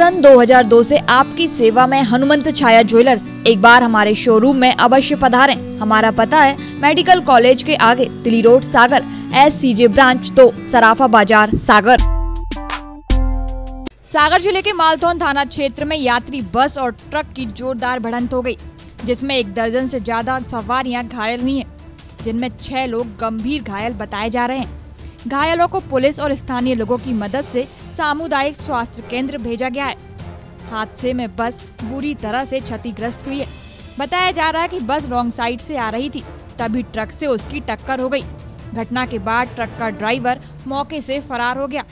सन 2002 से आपकी सेवा में हनुमंत छाया ज्वेलर्स एक बार हमारे शोरूम में अवश्य पधारें। हमारा पता है, मेडिकल कॉलेज के आगे Tili road Sagar, S C J branch तो सराफा बाज़ार सागर। सागर ज़िले के मालथौन थाना क्षेत्र में यात्री बस और ट्रक की जोरदार भिड़ंत हो गई, जिसमें एक दर्जन से ज़्यादा सवारियाँ घायल हुई हैं, जिनमें छह लोग गंभीर घायल बताए जा रहे हैं। घायलों को पुलिस और स्थानीय लोगों की मदद से सामुदायिक स्वास्थ्य केंद्र भेजा गया है। हादसे में बस बुरी तरह से क्षतिग्रस्त हुई है। बताया जा रहा है कि बस रॉन्ग साइड से आ रही थी, तभी ट्रक से उसकी टक्कर हो गई। घटना के बाद ट्रक का ड्राइवर मौके से फरार हो गया।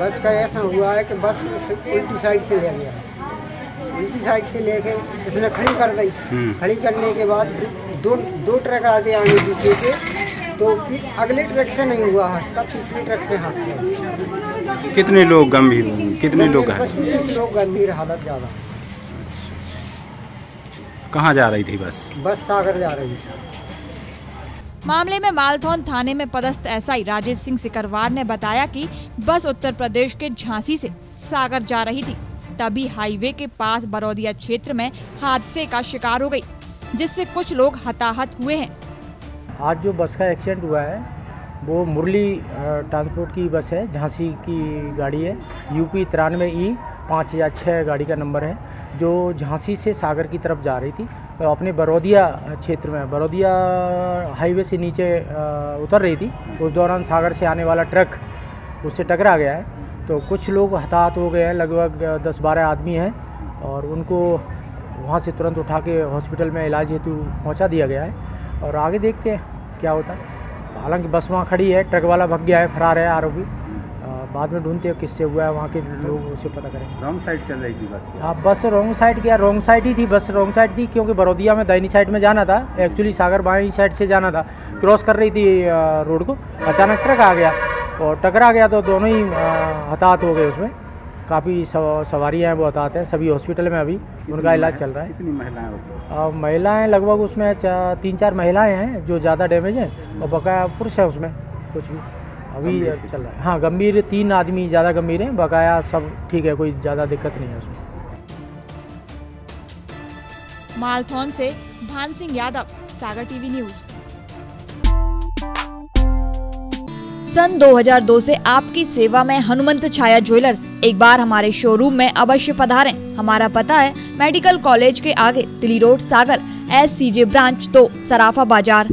बस का ऐसा हुआ है कि बस इस उल्टी साइड से ले गया। उल्टी साइड से लेके इसने खड़ी कर दी। खड़ी करने के बाद दो दो ट्रक आगे आने पीछे से तो फिर अगले ट्रक से नहीं हुआ हादसा तीसरे ट्रक से हादसा कितने लोग गंभीर कितने लोग तीस लोग गंभीर हालत ज़्यादा। कहाँ जा रही थी बस? बस सागर जा रही थी। मामले में मालथौन थाने में पदस्थ एसआई राजेश सिंह सिकरवार ने बताया कि बस उत्तर प्रदेश के झांसी से सागर जा रही थी। तभी हाईवे के पास बरौदिया क्षेत्र में हादसे का शिकार हो गई, जिससे कुछ लोग हताहत हुए हैं। आज जो बस का एक्सीडेंट हुआ है, वो मुरली ट्रांसपोर्ट की बस है, झांसी की गाड़ी है। यूपी तिरानवे ई पाँच हज़ार छः गाड़ी का नंबर है, जो झांसी से सागर की तरफ़ जा रही थी। अपने बरौदिया क्षेत्र में बरौदिया हाईवे से नीचे उतर रही थी। उस दौरान सागर से आने वाला ट्रक उससे टकरा गया है। तो कुछ लोग हताहत हो गए हैं लगभग दस बारह आदमी हैं और उनको वहाँ से तुरंत उठा के हॉस्पिटल में इलाज हेतु पहुँचा दिया गया है और आगे देखते हैं क्या होता है। हालाँकि बस वहाँ खड़ी है ट्रक वाला भग गया है फरार है आरोपी। बाद में ढूंढते हैं किससे हुआ है वहाँ के लोग उसे पता करेंगे। रॉन्ग साइड चल रही थी बस हाँ बस रॉन्ग साइड क्या? रॉन्ग साइड ही थी बस रॉन्ग साइड थी क्योंकि बरौदिया में दाहिनी साइड में जाना था। एक्चुअली सागर बाई साइड से जाना था। क्रॉस कर रही थी रोड को। अचानक ट्रक आ गया और टकरा गया तो दोनों ही हताहत हो गए उसमें। काफ़ी सवारियाँ हैं वो हताहत हैं। सभी हॉस्पिटल में अभी। उनका इलाज चल रहा है। कितनी महिलाएँ महिलाएँ लगभग उसमें तीन चार महिलाएँ हैं जो ज़्यादा डैमेज हैं और बकाया पुरुष है उसमें कुछ भी। अभी चल रहा है। हाँ गंभीर तीन आदमी ज़्यादा गंभीर हैं बकाया सब ठीक है कोई ज़्यादा दिक्कत नहीं है उसमें। मालथौन से भान सिंह यादव सागर टीवी न्यूज़। सन 2002 से आपकी सेवा में हनुमंत छाया ज्वेलर्स एक बार हमारे शोरूम में अवश्य पधारें। हमारा पता है मेडिकल कॉलेज के आगे Tili road Sagar S C J branch तो सराफा बाज़ार।